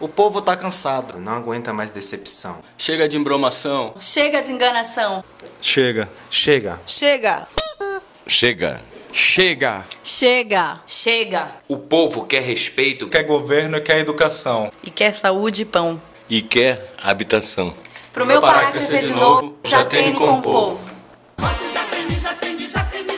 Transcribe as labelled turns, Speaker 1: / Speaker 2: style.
Speaker 1: O povo tá cansado, não aguenta mais decepção.
Speaker 2: Chega de embromação.
Speaker 3: Chega de enganação.
Speaker 4: Chega.
Speaker 1: Chega.
Speaker 5: Chega.
Speaker 6: Chega.
Speaker 4: Chega.
Speaker 5: Chega.
Speaker 3: Chega.
Speaker 7: O povo quer respeito,
Speaker 4: Quer governo e quer educação.
Speaker 5: E quer saúde e pão.
Speaker 6: E quer habitação.
Speaker 3: Pro meu parar crescer de novo, já tem com o povo.
Speaker 2: Já tem, já tem